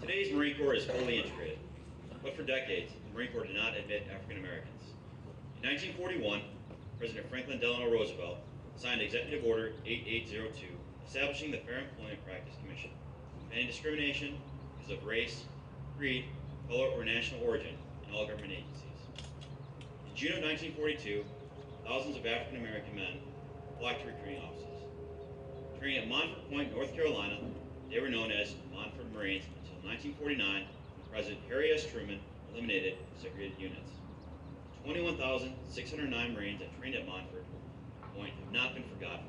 Today's Marine Corps is fully integrated, but for decades, the Marine Corps did not admit African Americans. In 1941, President Franklin Delano Roosevelt signed Executive Order 8802, establishing the Fair Employment Practice Commission, banning discrimination because of race, creed, color, or national origin in all government agencies. In June of 1942, thousands of African American men flocked to recruiting offices. Training at Montford Point, North Carolina, they were known as Montford Marines until 1949, when President Harry S. Truman eliminated segregated units. 21,609 Marines that trained at Montford Point have not been forgotten.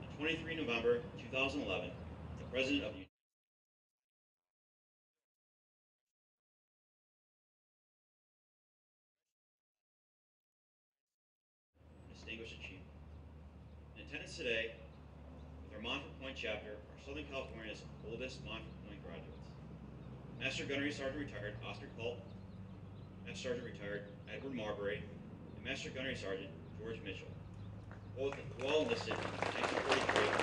On 23 November 2011, the President of the today, with our Montford Point chapter, are Southern California's oldest Montford Point graduates. Master Gunnery Sergeant Retired Oscar Culp, Master Sergeant Retired Edward Marbury, and Master Gunnery Sergeant George Mitchell, both who all enlisted in 1943 and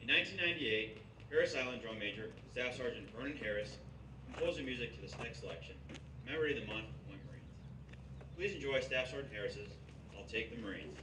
1945. In 1998, Parris Island Drum Major Staff Sergeant Vernon Harris composed the music to this next selection, Memory of the Point Marines. Please enjoy Staff Sergeant Harris's I'll Take the Marines.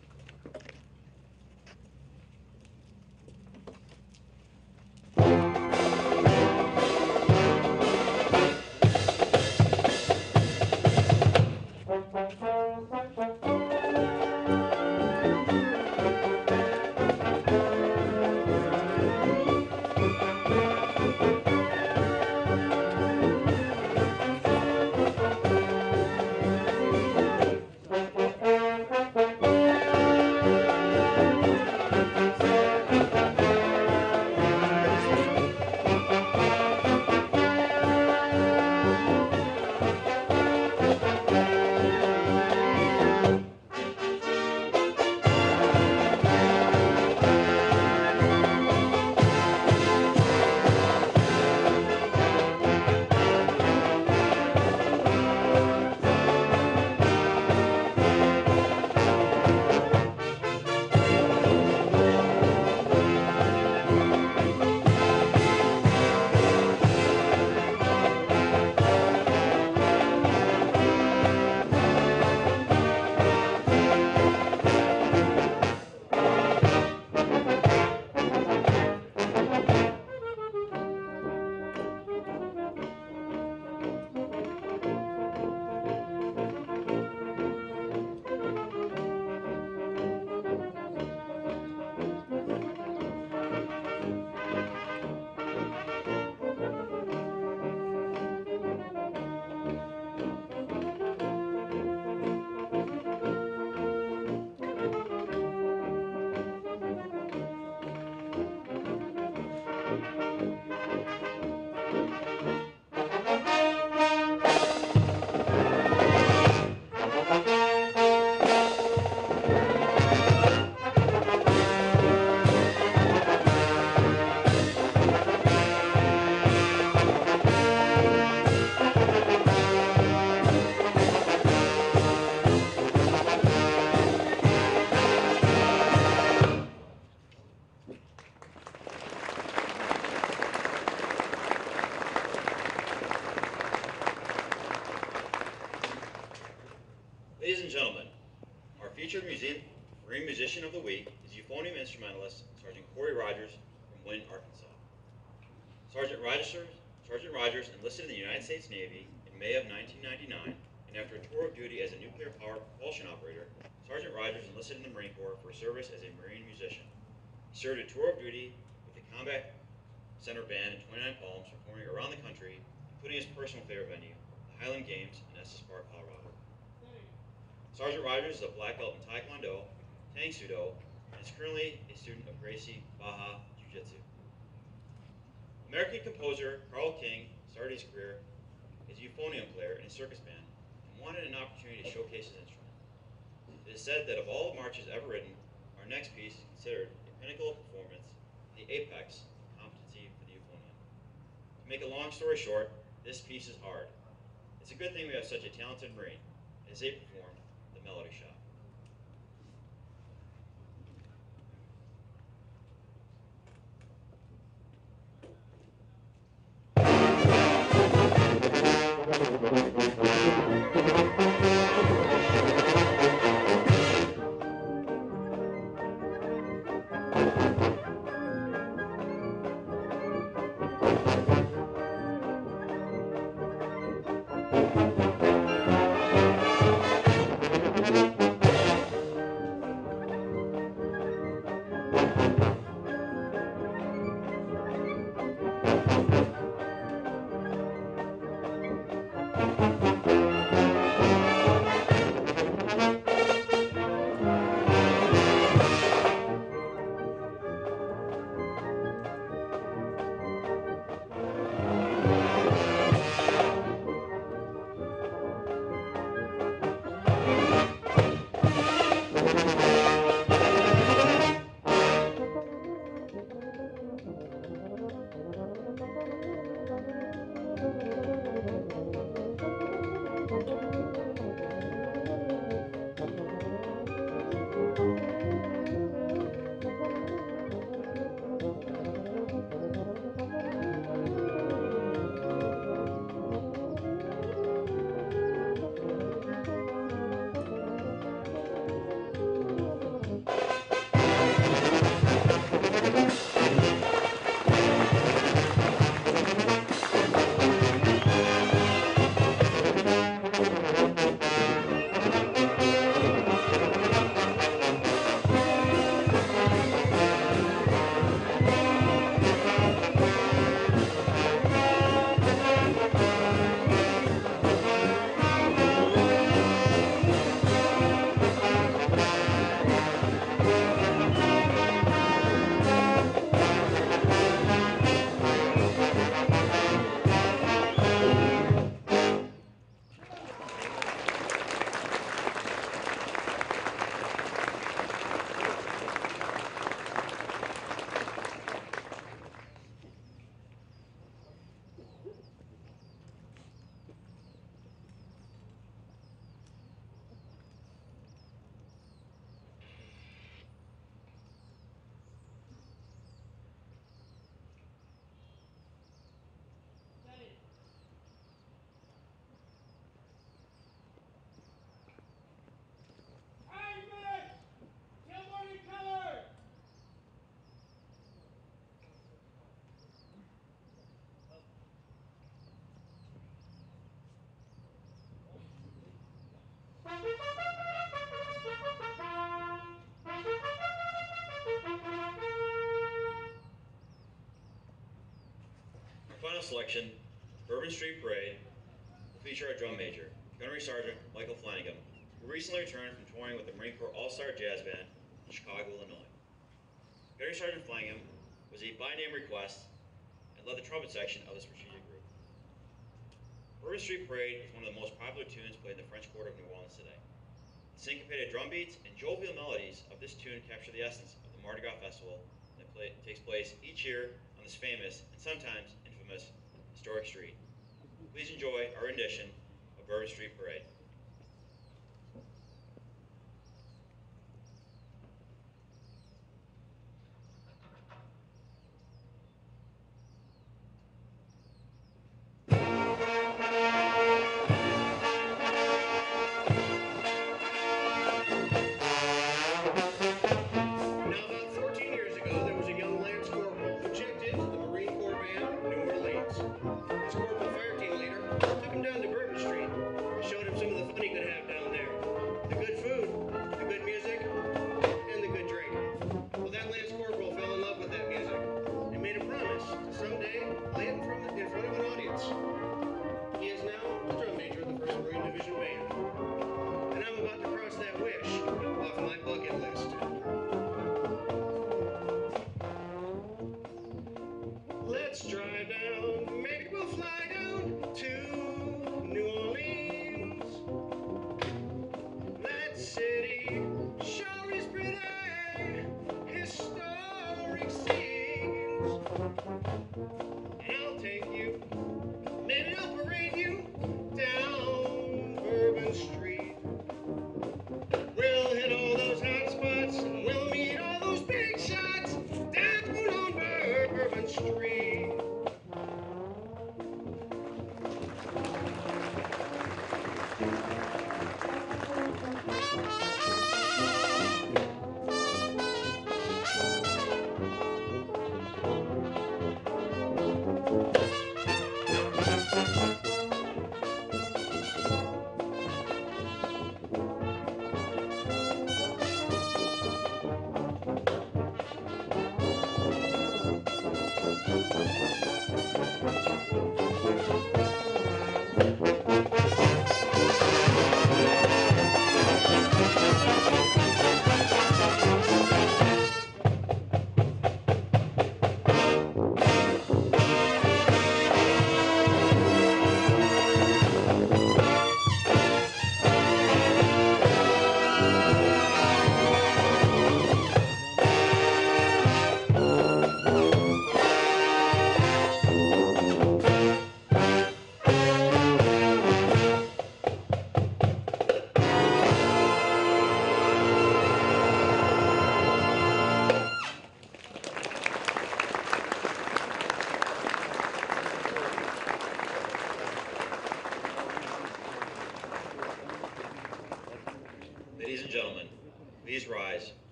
Rogers from Wynne, Arkansas. Sergeant Rogers, Sergeant Rogers enlisted in the United States Navy in May of 1999, and after a tour of duty as a nuclear power propulsion operator, Sergeant Rogers enlisted in the Marine Corps for service as a Marine musician. He served a tour of duty with the Combat Center Band in 29 Palms, performing around the country, including his personal favorite venue, the Highland Games in Estes Park, Colorado. Sergeant Rogers is a black belt in Taekwondo, Tang Soo Do, is currently a student of Gracie Barra Jiu Jitsu. American composer Karl King started his career as a euphonium player in a circus band and wanted an opportunity to showcase his instrument. It is said that of all the marches ever written, our next piece is considered a pinnacle of performance, the apex of competency for the euphonium. To make a long story short, this piece is hard. It's a good thing we have such a talented Marine, as they performed the Melody Shop. Final selection, Bourbon Street Parade, will feature our drum major, Gunnery Sergeant Michael Flanagan, who recently returned from touring with the Marine Corps All-Star Jazz Band in Chicago, Illinois. Gunnery Sergeant Flanagan was a by-name request and led the trumpet section of the strategic group. Bourbon Street Parade is one of the most popular tunes played in the French Quarter of New Orleans today. The syncopated drum beats and jovial melodies of this tune capture the essence of the Mardi Gras Festival that play, takes place each year on this famous and sometimes infamous historic street. Please enjoy our rendition of Bourbon Street Parade.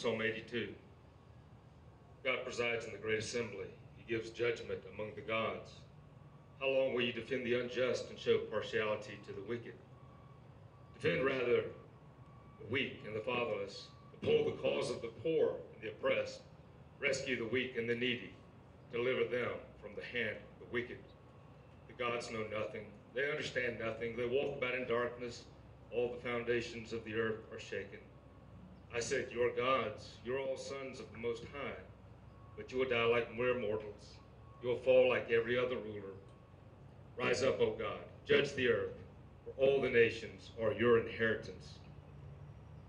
Psalm 82. God presides in the great assembly. He gives judgment among the gods. How long will you defend the unjust and show partiality to the wicked? Defend rather the weak and the fatherless. Uphold the cause of the poor and the oppressed. Rescue the weak and the needy. Deliver them from the hand of the wicked. The gods know nothing. They understand nothing. They walk about in darkness. All the foundations of the earth are shaken. I said, You are gods. You're all sons of the Most High. But you will die like mere mortals. You will fall like every other ruler. Rise up, O God. Judge the earth, for all the nations are your inheritance.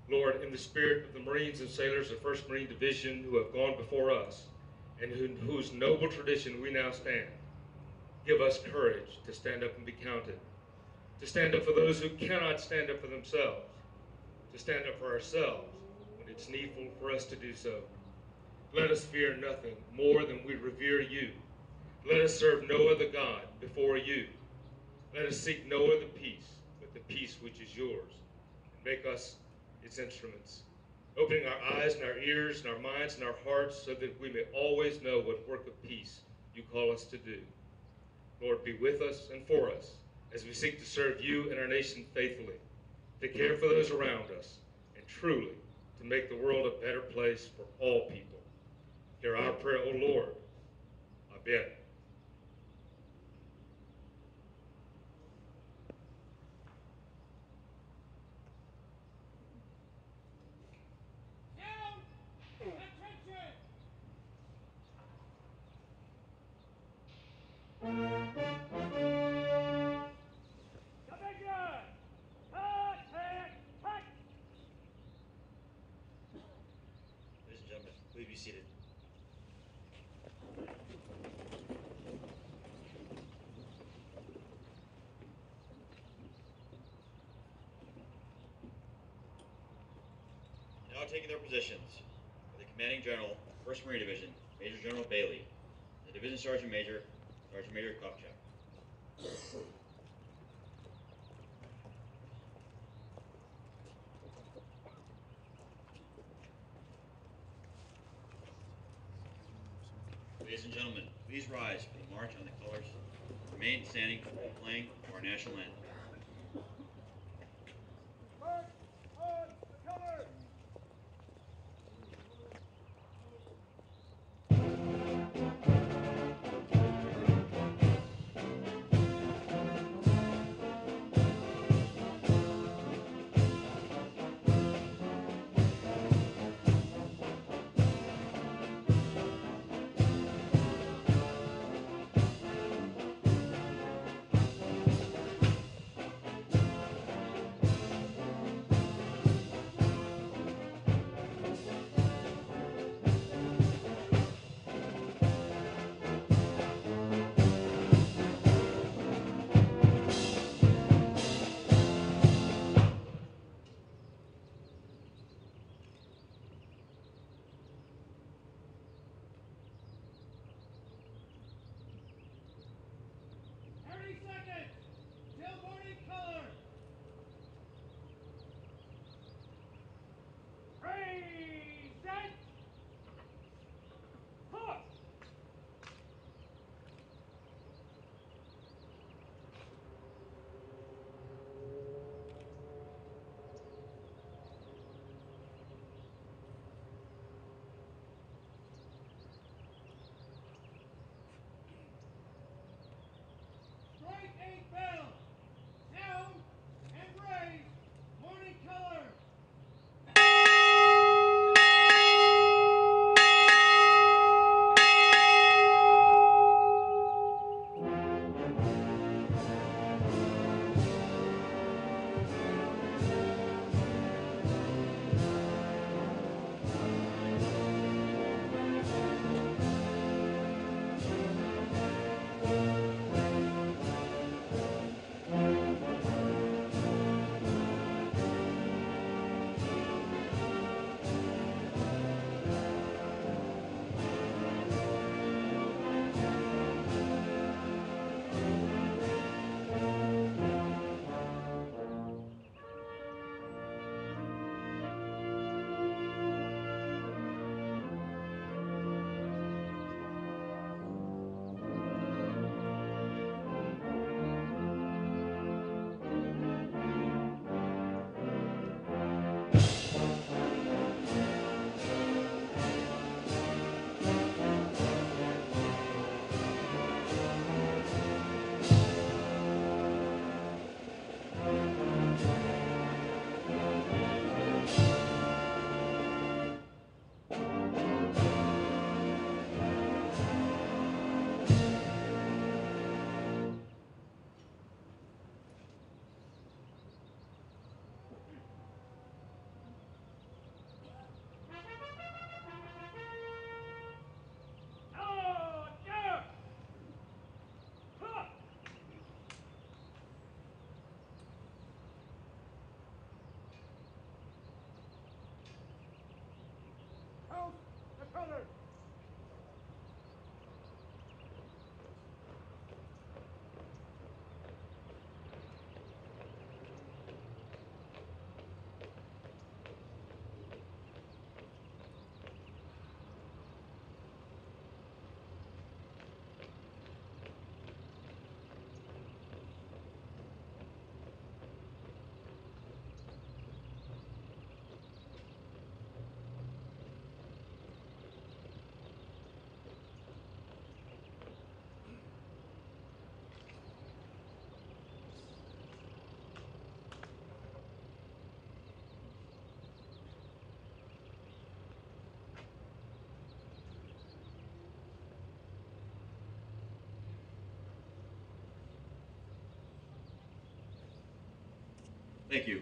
Lord, in the spirit of the Marines and sailors of 1st Marine Division who have gone before us, and in whose noble tradition we now stand, give us courage to stand up and be counted, to stand up for those who cannot stand up for themselves, to stand up for ourselves it's needful for us to do so. Let us fear nothing more than we revere you. Let us serve no other God before you. Let us seek no other peace but the peace which is yours, and make us its instruments, opening our eyes and our ears and our minds and our hearts so that we may always know what work of peace you call us to do. Lord, be with us and for us as we seek to serve you and our nation faithfully, to care for those around us, and truly to make the world a better place for all people. Hear our prayer, O Lord. Amen. Taking their positions are the Commanding General, 1st Marine Division, Major General Bailey, the Division Sergeant Major, Sergeant Major Kupchak. Thank you.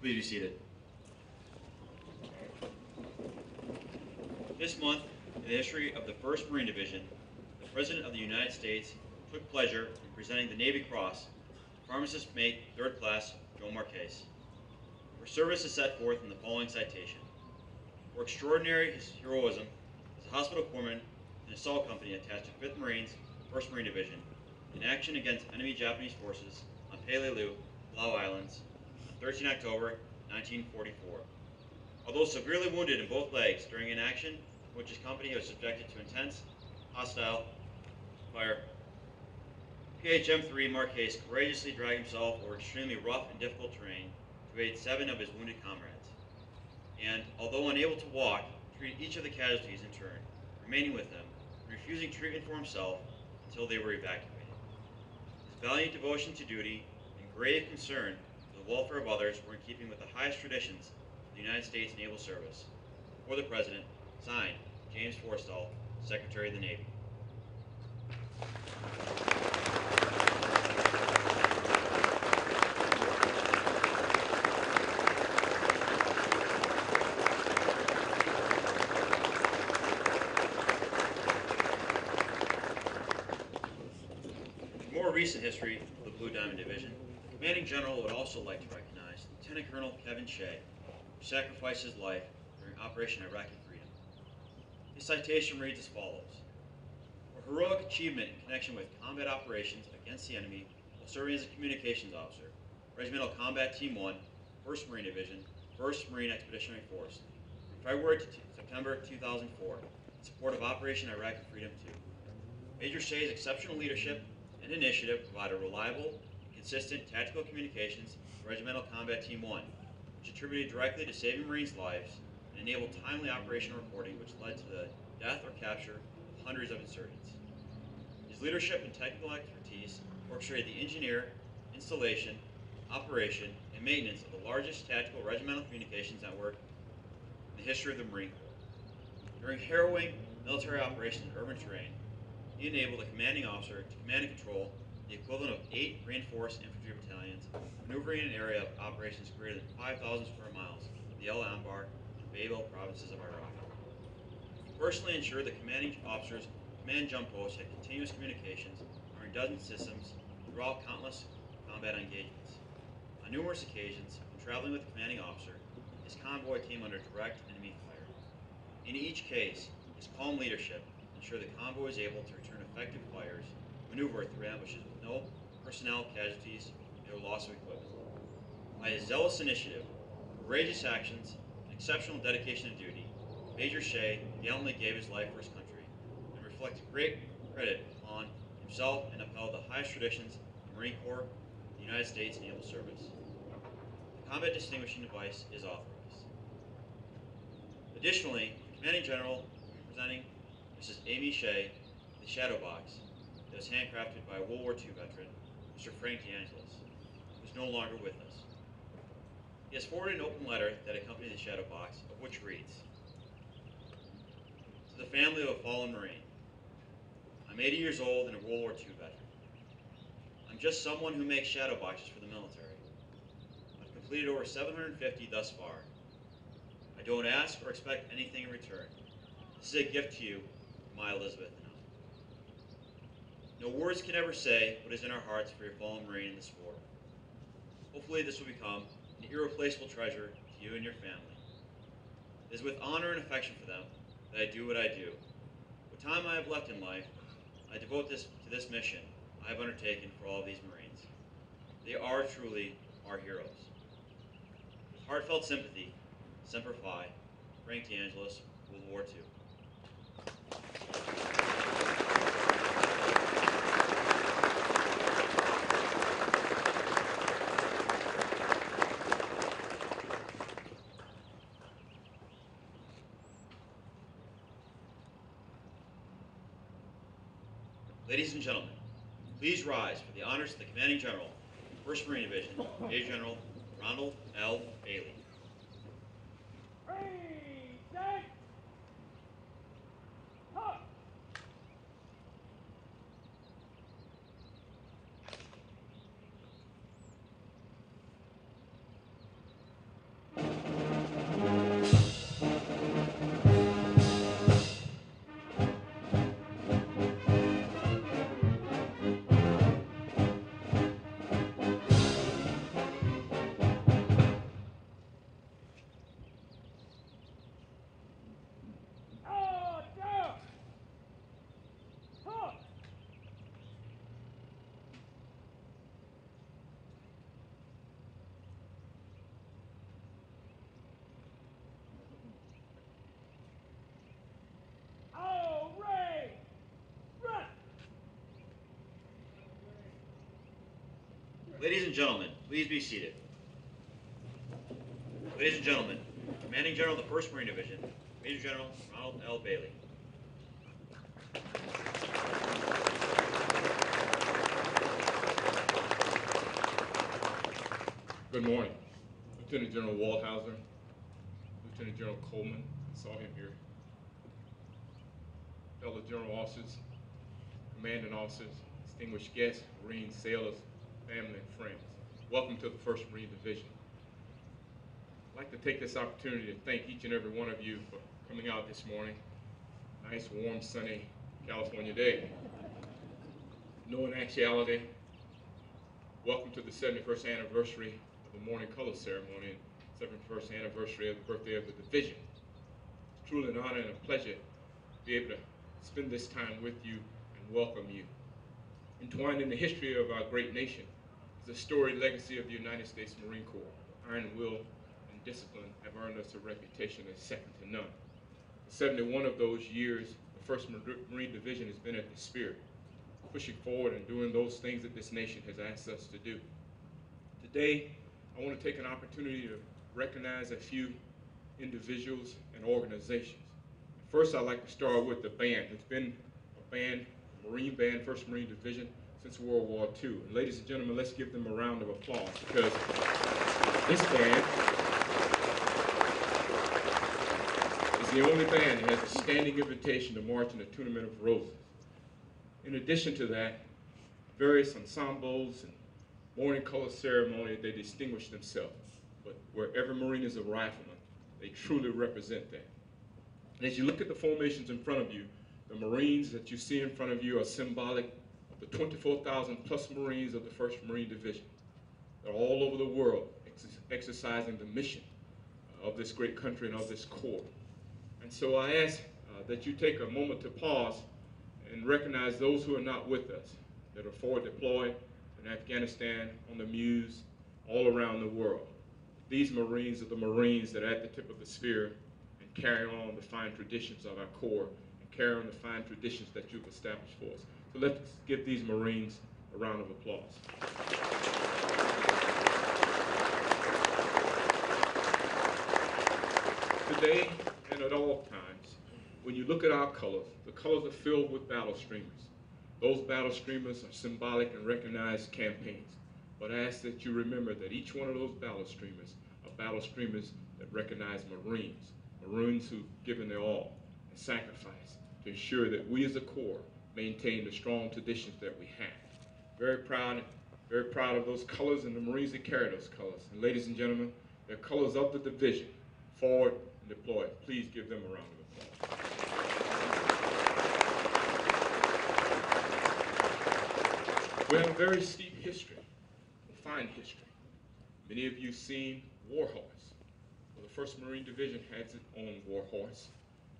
Please be seated. This month, in the history of the 1st Marine Division, the President of the United States took pleasure in presenting the Navy Cross to Pharmacist Mate 3rd Class Joe Marquez. For service is set forth in the following citation. For extraordinary heroism as a hospital corpsman and assault company attached to 5th Marines, 1st Marine Division, in action against enemy Japanese forces on Peleliu, Palau Islands, 13 October 1944. Although severely wounded in both legs during an action which his company was subjected to intense, hostile fire, PHM-3 Marquez courageously dragged himself over extremely rough and difficult terrain to aid seven of his wounded comrades. And, although unable to walk, treated each of the casualties in turn, remaining with them, refusing treatment for himself until they were evacuated. His valiant devotion to duty grave concern for the welfare of others were in keeping with the highest traditions of the United States Naval Service. For the President, signed, James Forrestal, Secretary of the Navy. More recent history of the Blue Diamond Division, commanding general would also like to recognize Lieutenant Colonel Kevin Shea, who sacrificed his life during Operation Iraqi Freedom. His citation reads as follows For heroic achievement in connection with combat operations against the enemy while serving as a communications officer, Regimental Combat Team 1, 1st Marine Division, 1st Marine Expeditionary Force, from February to September 2004, in support of Operation Iraqi Freedom 2. Major Shea's exceptional leadership and initiative provided a reliable, consistent tactical communications Regimental Combat Team 1, which attributed directly to saving Marines' lives and enabled timely operational reporting, which led to the death or capture of hundreds of insurgents. His leadership and technical expertise orchestrated the engineer, installation, operation, and maintenance of the largest tactical regimental communications network in the history of the Marine Corps. During harrowing military operations in urban terrain, he enabled a commanding officer to command and control the equivalent of eight reinforced infantry battalions, maneuvering in an area of operations greater than 5,000 square miles of the Al Anbar and Babil provinces of Iraq. Personally ensured the commanding officers' command jump posts had continuous communications on redundant systems throughout countless combat engagements. On numerous occasions, when traveling with the commanding officer, his convoy came under direct enemy fire. In each case, his calm leadership ensured the convoy was able to return effective fires, maneuver through ambushes no personnel casualties or loss of equipment. By his zealous initiative, courageous actions, and exceptional dedication to duty, Major Shea gallantly gave his life for his country and reflected great credit upon himself and upheld the highest traditions of the Marine Corps, the United States Naval Service. The Combat Distinguishing Device is authorized. Additionally, the Commanding General presenting Mrs. Amy Shea the Shadow Box that was handcrafted by a World War II veteran, Mr. Frank DeAngelis, who is no longer with us. He has forwarded an open letter that accompanied the Shadow Box, of which reads To the family of a fallen Marine, I'm 80 years old and a World War II veteran. I'm just someone who makes shadow boxes for the military. I've completed over 750 thus far. I don't ask or expect anything in return. This is a gift to you, my Elizabeth. No words can ever say what is in our hearts for your fallen Marine in this war. Hopefully, this will become an irreplaceable treasure to you and your family. It is with honor and affection for them that I do what I do. What time I have left in life, I devote this to this mission I have undertaken for all of these Marines. They are truly our heroes. With heartfelt sympathy, Semper Fi, Frank DeAngelis, World War II. Ladies and gentlemen, please rise for the honors of the Commanding General, 1st Marine Division, Major General Ronald L. Bailey. Ladies and gentlemen, please be seated. Ladies and gentlemen, Commanding General of the 1st Marine Division, Major General Ronald L. Bailey. Good morning. Lieutenant General Waldhauser, Lieutenant General Coleman, I saw him here. Fellow general officers, commanding officers, distinguished guests, Marines, sailors, family, and friends. Welcome to the 1st Marine Division. I'd like to take this opportunity to thank each and every one of you for coming out this morning. Nice, warm, sunny California day. No, in actuality, welcome to the 71st anniversary of the Morning Color Ceremony and 71st anniversary of the birthday of the division. It's truly an honor and a pleasure to be able to spend this time with you and welcome you. Entwined in the history of our great nation the storied legacy of the United States Marine Corps. Iron will and discipline have earned us a reputation that's second to none. For 71 of those years, the 1st Marine Division has been at the spirit, pushing forward and doing those things that this nation has asked us to do. Today, I want to take an opportunity to recognize a few individuals and organizations. First, I'd like to start with the band. It's been a band, Marine band, 1st Marine Division, since World War II. And ladies and gentlemen, let's give them a round of applause because this band is the only band that has a standing invitation to march in the Tournament of Roses. In addition to that, various ensembles and morning color ceremony, they distinguish themselves. But wherever Marine is a rifleman, they truly represent that. And as you look at the formations in front of you, the Marines that you see in front of you are symbolic the 24,000 plus Marines of the 1st Marine Division. They're all over the world ex exercising the mission of this great country and of this corps. And so I ask uh, that you take a moment to pause and recognize those who are not with us, that are forward deployed in Afghanistan, on the MEUs, all around the world. These Marines are the Marines that are at the tip of the spear and carry on the fine traditions of our Corps and carry on the fine traditions that you've established for us. So let's give these Marines a round of applause. Today and at all times, when you look at our colors, the colors are filled with battle streamers. Those battle streamers are symbolic and recognized campaigns. But I ask that you remember that each one of those battle streamers are battle streamers that recognize Marines, Marines who've given their all and sacrifice to ensure that we as a Corps maintain the strong traditions that we have. Very proud, very proud of those colors and the Marines that carry those colors. And ladies and gentlemen, they're colors of the division, forward and deployed. Please give them a round of applause. We have a very steep history, a fine history. Many of you seen War Horse. Well, the 1st Marine Division has its own War Horse.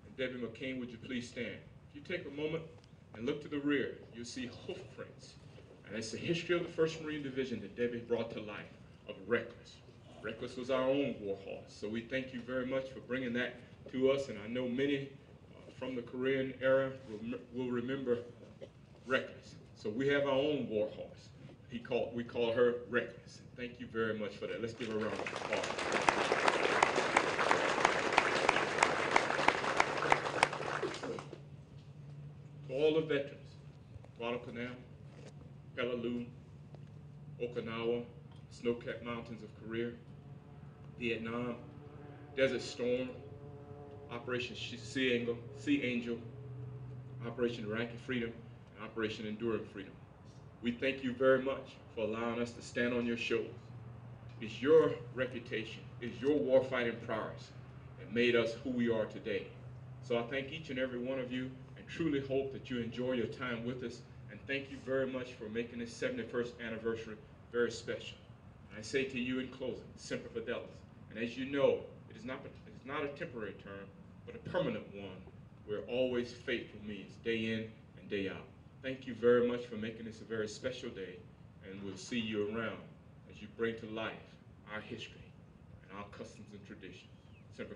And Debbie McCain, would you please stand? If you take a moment and look to the rear, you'll see hoof prints. And it's the history of the 1st Marine Division that Debbie brought to life of Reckless. Reckless was our own war horse. So we thank you very much for bringing that to us. And I know many uh, from the Korean era will, will remember Reckless. So we have our own war horse. He called, we call her Reckless. Thank you very much for that. Let's give her a round of applause. To all the veterans, Guadalcanal, Peleliu, Okinawa, snow-capped mountains of Korea, Vietnam, Desert Storm, Operation Sea Angel, sea Angel Operation Iraqi Freedom, and Operation Enduring Freedom. We thank you very much for allowing us to stand on your shoulders. It's your reputation, it's your warfighting prowess that made us who we are today. So I thank each and every one of you truly hope that you enjoy your time with us. And thank you very much for making this 71st anniversary very special. And I say to you in closing, Semper Fidelis. And as you know, it is not, it is not a temporary term, but a permanent one where always faithful means day in and day out. Thank you very much for making this a very special day, and we'll see you around as you bring to life our history and our customs and traditions. Semper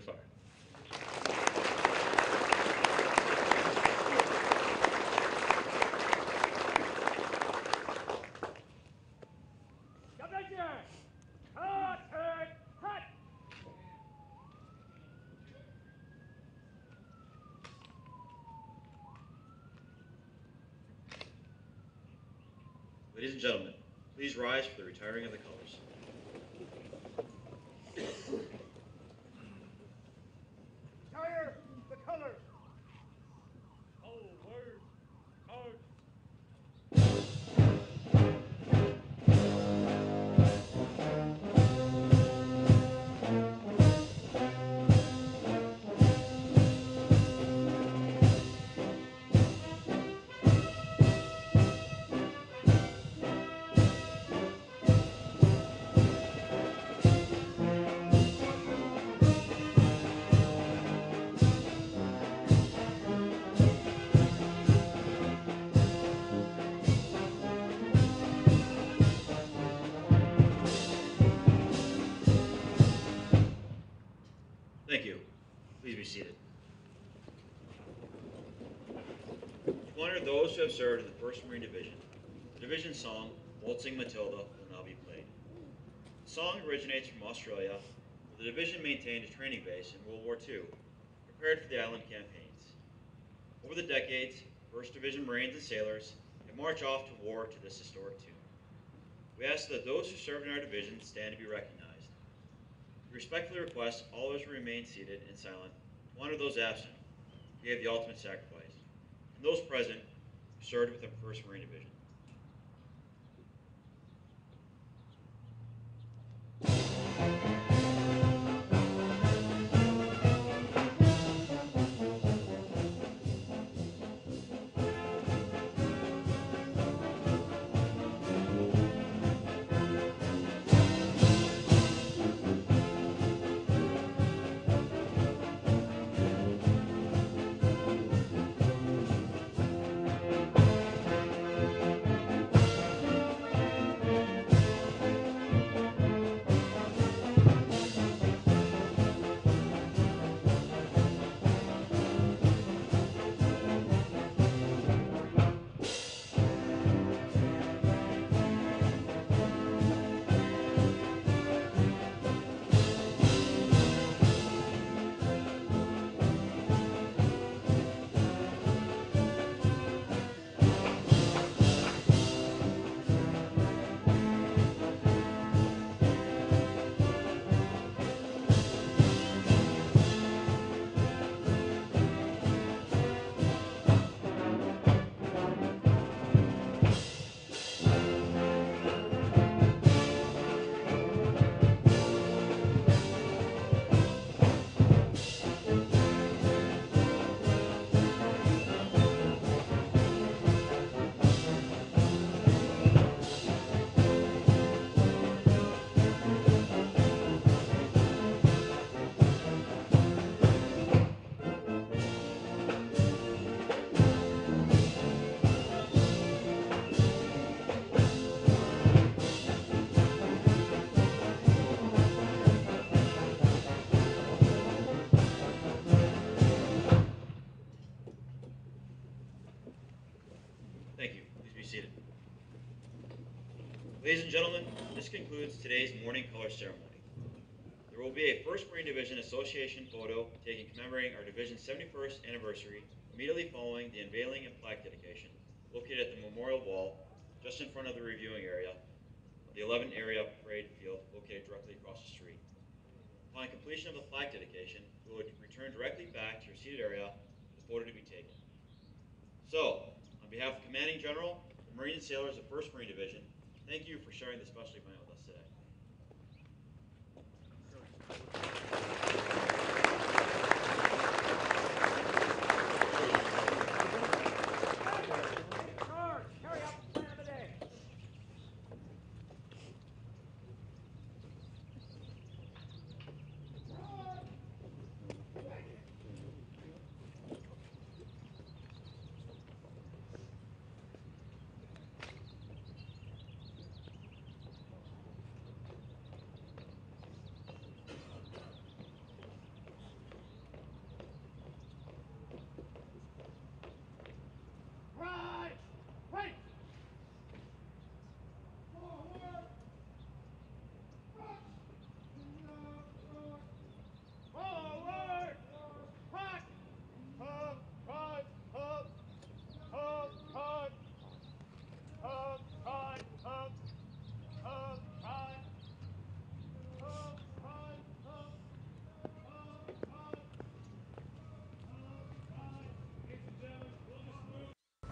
Ladies and gentlemen, please rise for the retiring of the colors. Who have served in the 1st Marine Division, the division song, Waltzing Matilda, will now be played. The song originates from Australia, where the division maintained a training base in World War II, prepared for the island campaigns. Over the decades, 1st Division Marines and sailors have marched off to war to this historic tune. We ask that those who served in our division stand to be recognized. We respectfully request all those who remain seated and silent to honor those absent gave the ultimate sacrifice, and those present served with the 1st Marine Division. Thank today's morning color ceremony. There will be a 1st Marine Division Association photo taken commemorating our division's 71st anniversary immediately following the unveiling and flag dedication located at the memorial wall just in front of the reviewing area of the 11 Area Parade Field located directly across the street. Upon completion of the flag dedication, we will return directly back to your seated area for the photo to be taken. So, on behalf of Commanding General, the Marine and Sailors of 1st Marine Division, thank you for sharing this special event ハハハハ!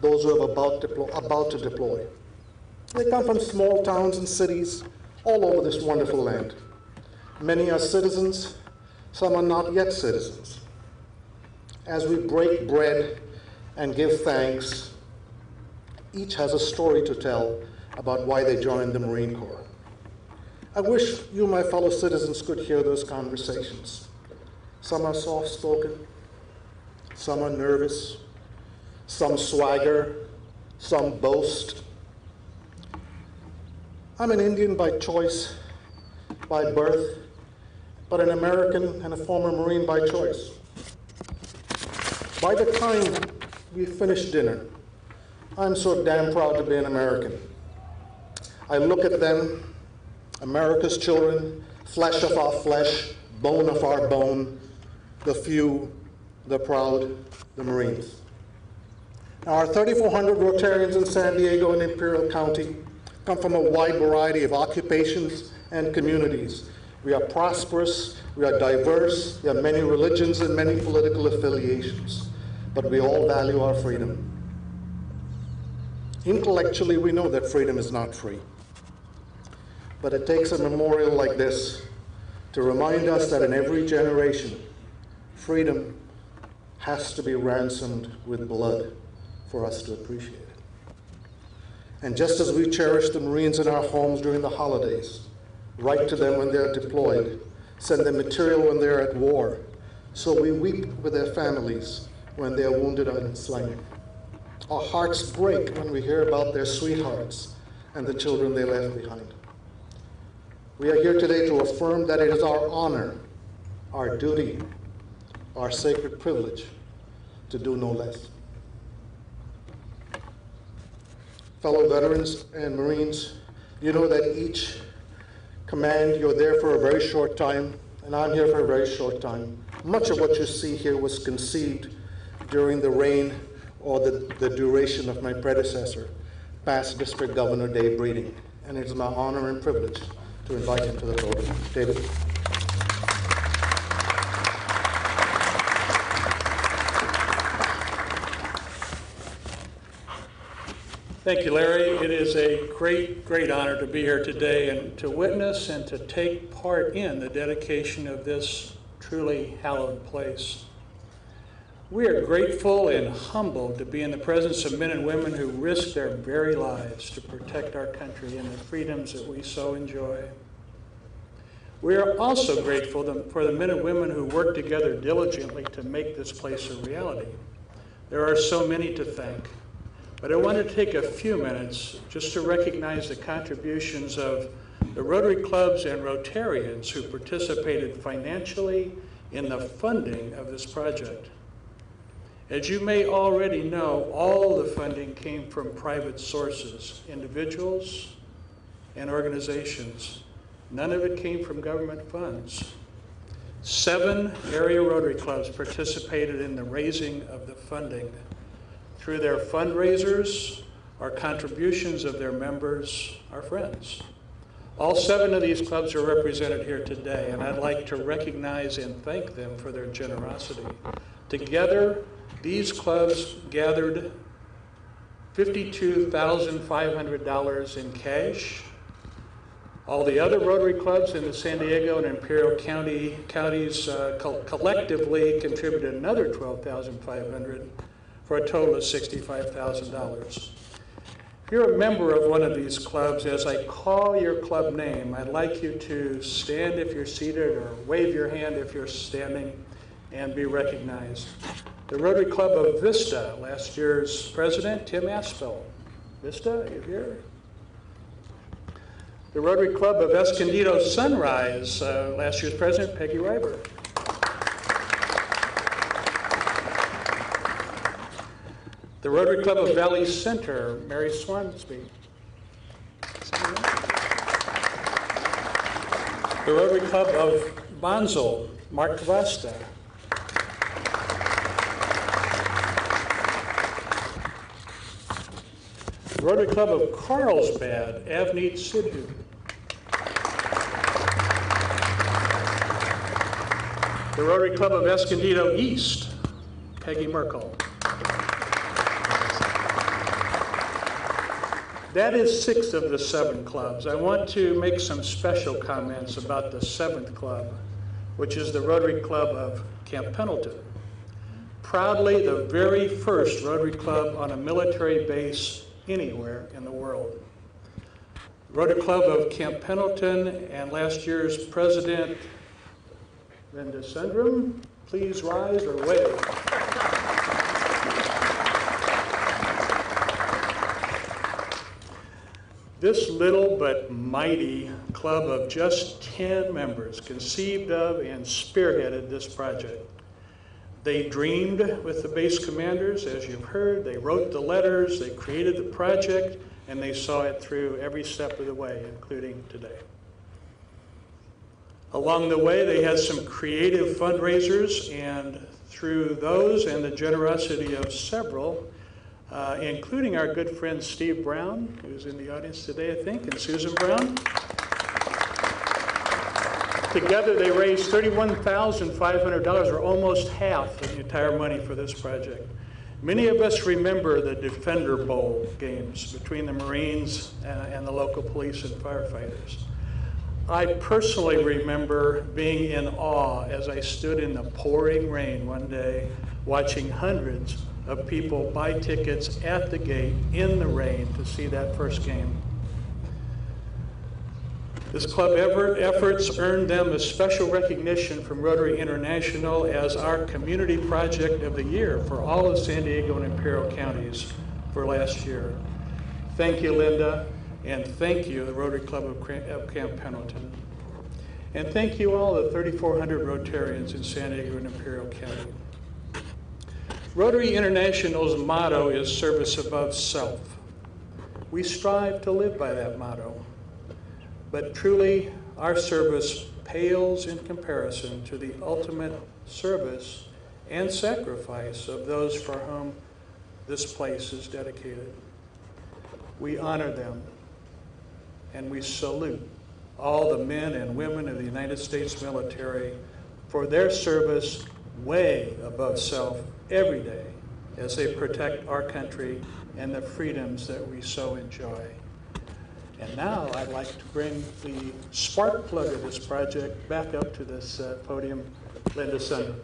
Those who are about, about to deploy. They come from small towns and cities all over this wonderful land. Many are citizens, some are not yet citizens. As we break bread and give thanks, each has a story to tell about why they joined the Marine Corps. I wish you, my fellow citizens, could hear those conversations. Some are soft spoken, some are nervous, some swagger, some boast. I'm an Indian by choice, by birth, but an American and a former Marine by choice. By the time we finish dinner, I'm so damn proud to be an American. I look at them, America's children, flesh of our flesh, bone of our bone, the few, the proud, the Marines. Our 3,400 Rotarians in San Diego and Imperial County come from a wide variety of occupations and communities. We are prosperous, we are diverse, we have many religions and many political affiliations, but we all value our freedom. Intellectually, we know that freedom is not free. But it takes a memorial like this to remind us that in every generation, freedom has to be ransomed with blood for us to appreciate. And just as we cherish the Marines in our homes during the holidays, write to them when they're deployed, send them material when they're at war, so we weep with their families when they're wounded and slain. Our hearts break when we hear about their sweethearts and the children they left behind. We are here today to affirm that it is our honor, our duty, our sacred privilege to do no less. Fellow veterans and Marines, you know that each command, you're there for a very short time, and I'm here for a very short time. Much of what you see here was conceived during the reign or the, the duration of my predecessor, past District Governor Dave Breeding, and it is my honor and privilege to invite him to the podium. David. Thank you, Larry. It is a great, great honor to be here today and to witness and to take part in the dedication of this truly hallowed place. We are grateful and humbled to be in the presence of men and women who risk their very lives to protect our country and the freedoms that we so enjoy. We are also grateful for the men and women who work together diligently to make this place a reality. There are so many to thank. But I want to take a few minutes just to recognize the contributions of the Rotary clubs and Rotarians who participated financially in the funding of this project. As you may already know, all the funding came from private sources, individuals and organizations. None of it came from government funds. Seven area Rotary clubs participated in the raising of the funding through their fundraisers or contributions of their members, our friends. All seven of these clubs are represented here today, and I'd like to recognize and thank them for their generosity. Together, these clubs gathered $52,500 in cash. All the other Rotary clubs in the San Diego and Imperial County counties uh, co collectively contributed another 12,500 for a total of $65,000. If you're a member of one of these clubs, as I call your club name, I'd like you to stand if you're seated or wave your hand if you're standing and be recognized. The Rotary Club of Vista, last year's president, Tim Aspel. Vista, are you here? The Rotary Club of Escondido Sunrise, uh, last year's president, Peggy Reiber. The Rotary Club of Valley Center, Mary Swansby. The Rotary Club of Bonsall, Mark. The Rotary Club of Carlsbad, Avneet Sidhu. The Rotary Club of Escondido East, Peggy Merkel. That is six of the seven clubs. I want to make some special comments about the seventh club, which is the Rotary Club of Camp Pendleton. Proudly the very first Rotary Club on a military base anywhere in the world. Rotary Club of Camp Pendleton and last year's president, Linda Sundrum, please rise or wave. This little but mighty club of just 10 members conceived of and spearheaded this project. They dreamed with the base commanders, as you've heard. They wrote the letters, they created the project, and they saw it through every step of the way, including today. Along the way, they had some creative fundraisers, and through those and the generosity of several, uh, including our good friend Steve Brown, who's in the audience today, I think, and Susan Brown. Together, they raised $31,500, or almost half of the entire money for this project. Many of us remember the Defender Bowl games between the Marines and, and the local police and firefighters. I personally remember being in awe as I stood in the pouring rain one day watching hundreds of people buy tickets at the gate in the rain to see that first game. This club effort, efforts earned them a special recognition from Rotary International as our community project of the year for all of San Diego and Imperial counties for last year. Thank you, Linda, and thank you, the Rotary Club of Camp Pendleton. And thank you all, the 3,400 Rotarians in San Diego and Imperial County. Rotary International's motto is service above self. We strive to live by that motto. But truly, our service pales in comparison to the ultimate service and sacrifice of those for whom this place is dedicated. We honor them and we salute all the men and women of the United States military for their service way above self every day as they protect our country and the freedoms that we so enjoy. And now I'd like to bring the spark plug of this project back up to this uh, podium, Linda Sunder.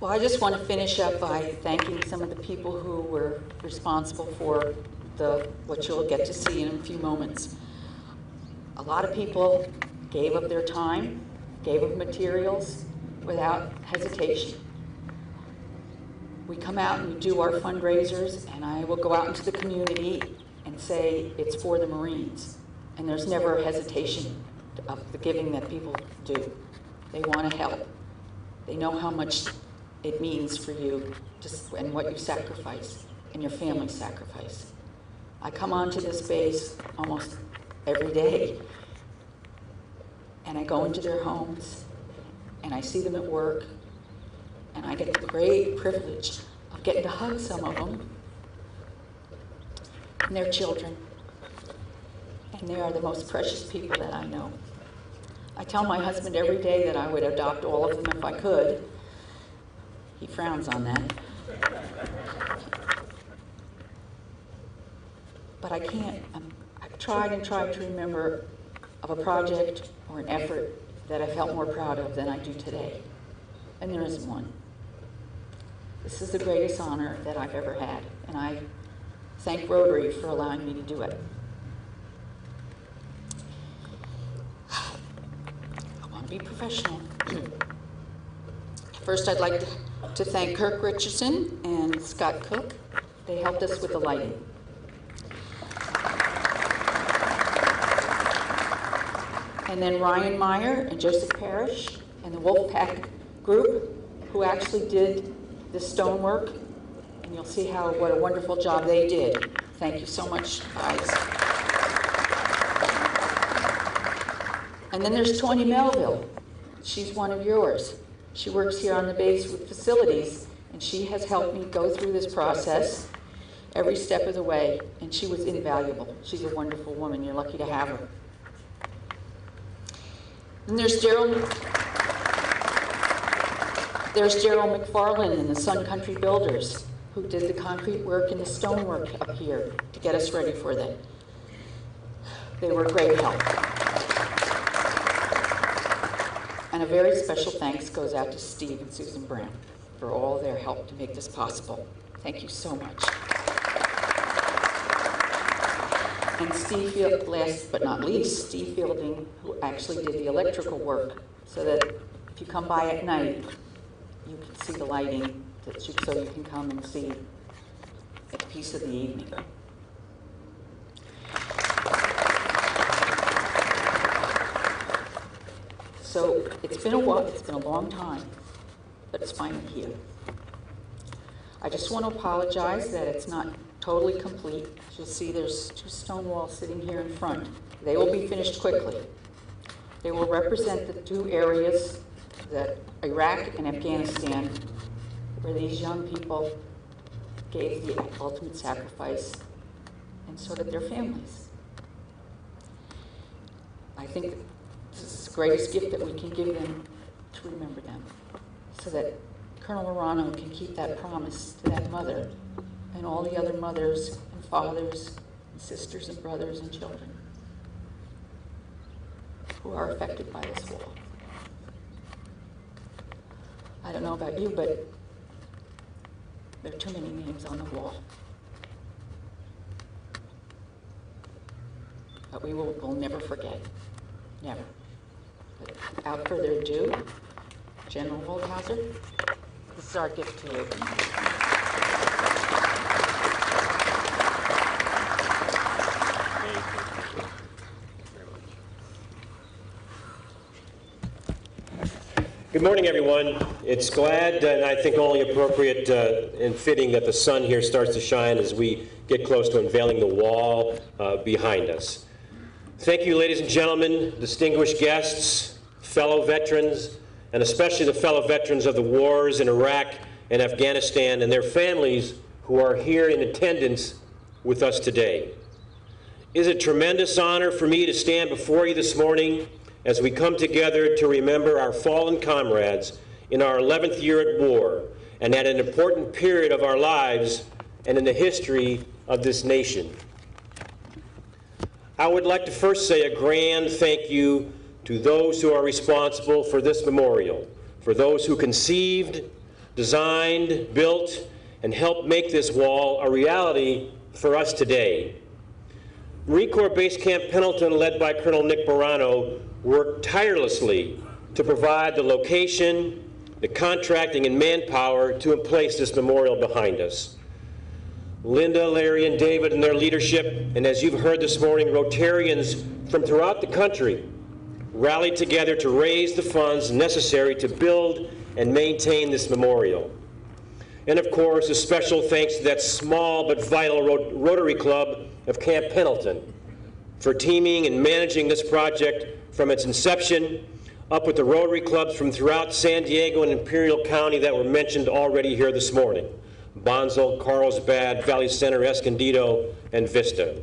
Well, I just want to finish up by thanking some of the people who were responsible for the, what you'll get to see in a few moments. A lot of people gave up their time, gave up materials without hesitation. We come out and we do our fundraisers, and I will go out into the community and say it's for the Marines. And there's never a hesitation of the giving that people do. They want to help. They know how much it means for you and what you sacrifice and your family sacrifice. I come onto this base almost every day and I go into their homes and I see them at work and I get the great privilege of getting to hug some of them and their children. And they are the most precious people that I know. I tell my husband every day that I would adopt all of them if I could. He frowns on that. But I can't. I'm, I've tried and tried to remember of a project or an effort that I felt more proud of than I do today. And there isn't one. This is the greatest honor that I've ever had, and I thank Rotary for allowing me to do it. I want to be professional. First, I'd like to thank Kirk Richardson and Scott Cook. They helped us with the lighting. And then Ryan Meyer and Joseph Parrish and the Wolfpack group who actually did the stonework. And you'll see how what a wonderful job they did. Thank you so much, guys. And then there's Tony Melville. She's one of yours. She works here on the base with facilities, and she has helped me go through this process every step of the way, and she was invaluable. She's a wonderful woman. You're lucky to have her. And there's Gerald, There's Daryl McFarland and the Sun Country Builders, who did the concrete work and the stonework up here to get us ready for that. They were great help. And a very special thanks goes out to Steve and Susan Brown for all their help to make this possible. Thank you so much. And Steve, Field, last but not least, Steve Fielding, who actually did the electrical work, so that if you come by at night, you can see the lighting, that you, so you can come and see a piece of the evening. So it's been a while, it's been a long time, but it's finally here. I just want to apologize that it's not totally complete. As You'll see there's two stone walls sitting here in front. They will be finished quickly. They will represent the two areas that Iraq and Afghanistan, where these young people gave the ultimate sacrifice, and so did their families. I think this is the greatest gift that we can give them to remember them, so that Colonel Morano can keep that promise to that mother and all the other mothers and fathers and sisters and brothers and children who are affected by this war. I don't know about you, but there are too many names on the wall. But we will we'll never forget. Never. But without further ado, General Waldhauser, this is our gift to you. Good morning, everyone. It's glad and I think only appropriate uh, and fitting that the sun here starts to shine as we get close to unveiling the wall uh, behind us. Thank you, ladies and gentlemen, distinguished guests, fellow veterans, and especially the fellow veterans of the wars in Iraq and Afghanistan and their families who are here in attendance with us today. It is a tremendous honor for me to stand before you this morning as we come together to remember our fallen comrades in our 11th year at war and at an important period of our lives and in the history of this nation. I would like to first say a grand thank you to those who are responsible for this memorial, for those who conceived, designed, built, and helped make this wall a reality for us today. Marine Corps Base Camp Pendleton, led by Colonel Nick Morano, worked tirelessly to provide the location, the contracting, and manpower to place this memorial behind us. Linda, Larry, and David and their leadership, and as you've heard this morning, Rotarians from throughout the country rallied together to raise the funds necessary to build and maintain this memorial. And of course, a special thanks to that small but vital Rotary Club of Camp Pendleton for teaming and managing this project from its inception up with the Rotary clubs from throughout San Diego and Imperial County that were mentioned already here this morning. Bonsall, Carlsbad, Valley Center, Escondido, and Vista.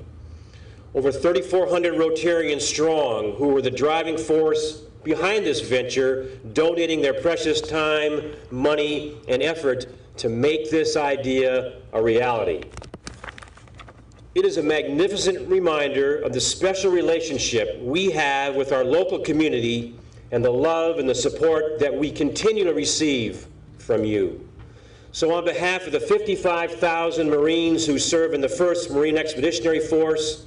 Over 3,400 Rotarians strong who were the driving force behind this venture, donating their precious time, money, and effort to make this idea a reality. It is a magnificent reminder of the special relationship we have with our local community and the love and the support that we continue to receive from you. So, on behalf of the 55,000 Marines who serve in the 1st Marine Expeditionary Force,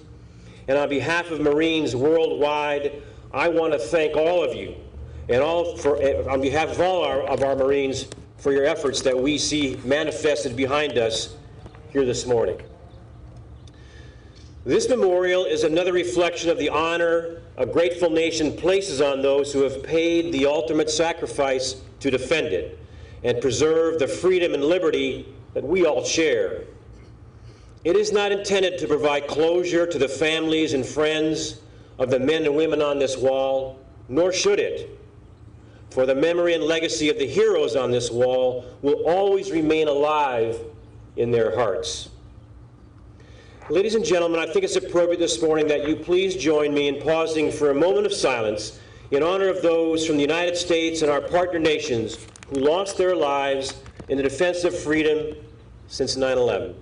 and on behalf of Marines worldwide, I want to thank all of you, and all for, on behalf of all our, of our Marines, for your efforts that we see manifested behind us here this morning. This memorial is another reflection of the honor a grateful nation places on those who have paid the ultimate sacrifice to defend it and preserve the freedom and liberty that we all share. It is not intended to provide closure to the families and friends of the men and women on this wall, nor should it. For the memory and legacy of the heroes on this wall will always remain alive in their hearts. Ladies and gentlemen, I think it's appropriate this morning that you please join me in pausing for a moment of silence in honor of those from the United States and our partner nations who lost their lives in the defense of freedom since 9 11.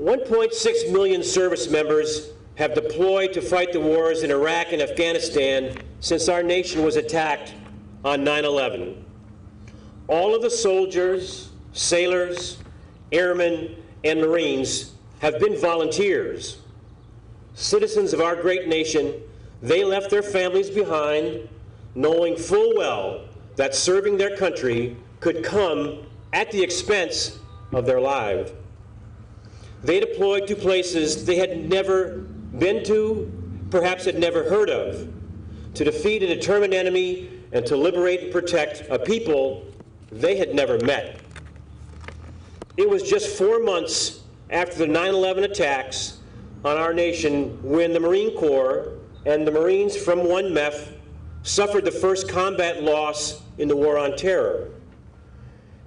One point six million service members have deployed to fight the wars in Iraq and Afghanistan since our nation was attacked on 9 11. All of the soldiers, sailors, airmen, and Marines have been volunteers. Citizens of our great nation, they left their families behind, knowing full well that serving their country could come at the expense of their lives. They deployed to places they had never been to, perhaps had never heard of, to defeat a determined enemy and to liberate and protect a people they had never met. It was just four months after the 9 11 attacks on our nation when the Marine Corps and the Marines from 1 MEF suffered the first combat loss in the War on Terror.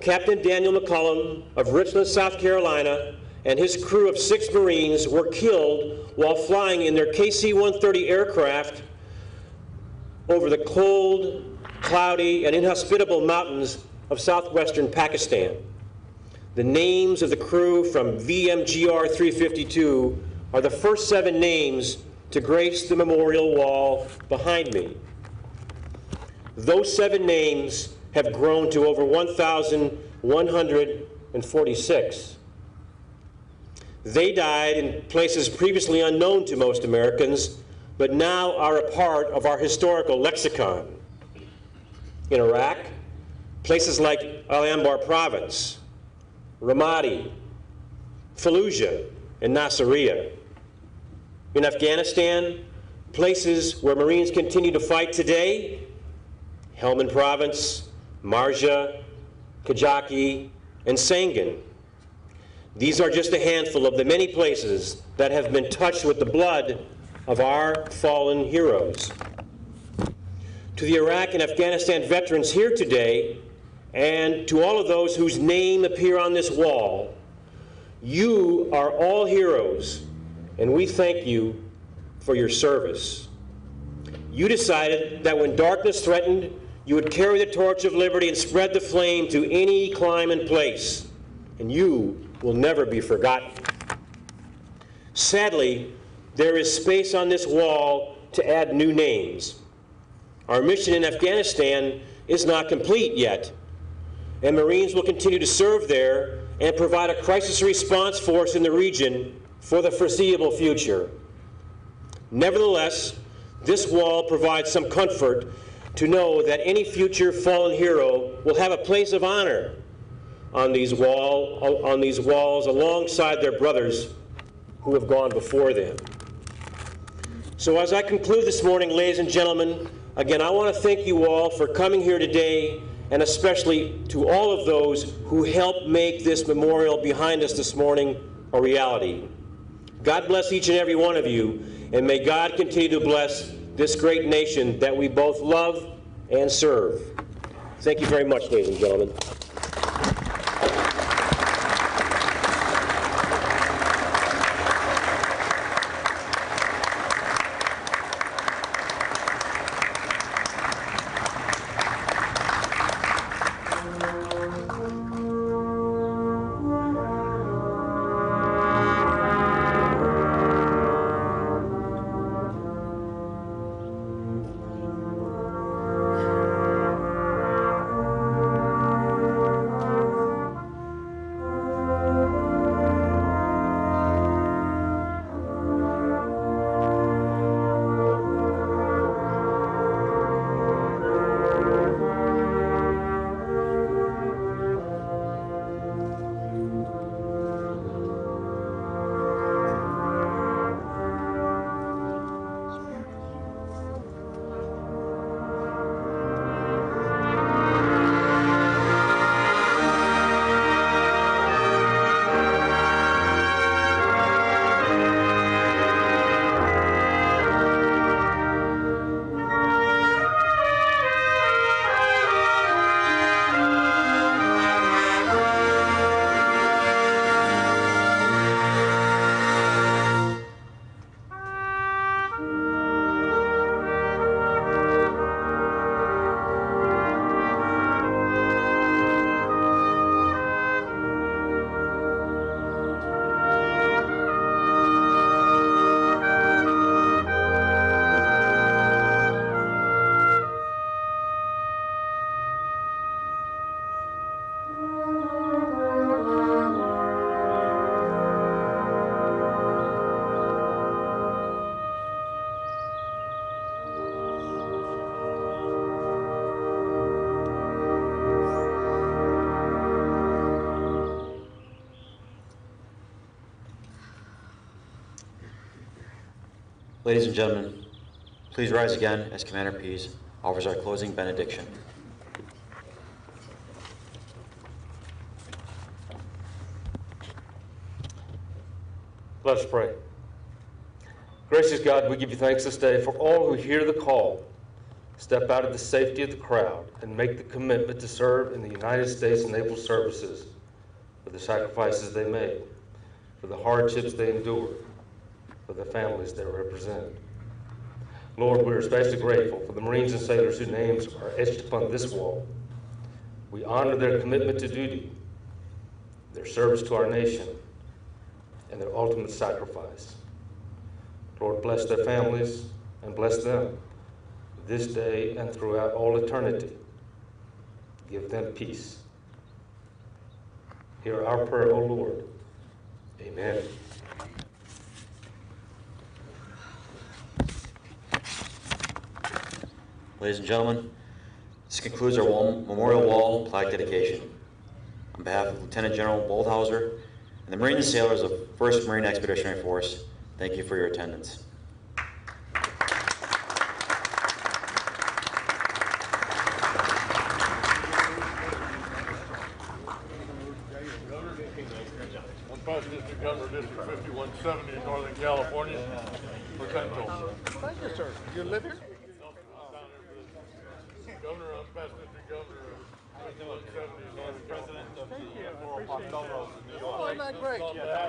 Captain Daniel McCollum of Richland, South Carolina, and his crew of six Marines were killed while flying in their KC 130 aircraft over the cold, cloudy, and inhospitable mountains of southwestern Pakistan. The names of the crew from VMGR 352 are the first seven names to grace the memorial wall behind me. Those seven names have grown to over 1,146. They died in places previously unknown to most Americans, but now are a part of our historical lexicon. In Iraq, places like Al Anbar Province, Ramadi, Fallujah, and Nasiriyah. In Afghanistan, places where Marines continue to fight today, Helmand Province, Marja, Kajaki, and Sangin. These are just a handful of the many places that have been touched with the blood of our fallen heroes. To the Iraq and Afghanistan veterans here today, and to all of those whose name appear on this wall, you are all heroes, and we thank you for your service. You decided that when darkness threatened, you would carry the torch of liberty and spread the flame to any clime and place, and you will never be forgotten. Sadly, there is space on this wall to add new names. Our mission in Afghanistan is not complete yet, and Marines will continue to serve there and provide a crisis response force in the region for the foreseeable future. Nevertheless, this wall provides some comfort to know that any future fallen hero will have a place of honor on these, wall, on these walls alongside their brothers who have gone before them. So, as I conclude this morning, ladies and gentlemen, again, I want to thank you all for coming here today, and especially to all of those who helped make this memorial behind us this morning a reality. God bless each and every one of you, and may God continue to bless this great nation that we both love and serve. Thank you very much, ladies and gentlemen. Ladies and gentlemen, please rise again as Commander Pease offers our closing benediction. Let us pray. Gracious God, we give you thanks this day for all who hear the call, step out of the safety of the crowd, and make the commitment to serve in the United States Naval Services for the sacrifices they made, for the hardships they endure, for the families they represent. Lord, we're especially grateful for the Marines and sailors whose names are etched upon this wall. We honor their commitment to duty, their service to our nation, and their ultimate sacrifice. Lord, bless their families and bless them this day and throughout all eternity. Give them peace. Hear our prayer, O Lord. Amen. Ladies and gentlemen, this concludes our wall, memorial wall plaque dedication. On behalf of Lieutenant General Waldhauser and the Marine and sailors of 1st Marine Expeditionary Force, thank you for your attendance. I'm First District Governor, District fifty-one seventy, Northern California, potential. Thank you, sir. You live here? Governor, I'm First District Governor of fifty-one seventy, Northern California. Thank you, I appreciate it. Oh, isn't that great? Yeah.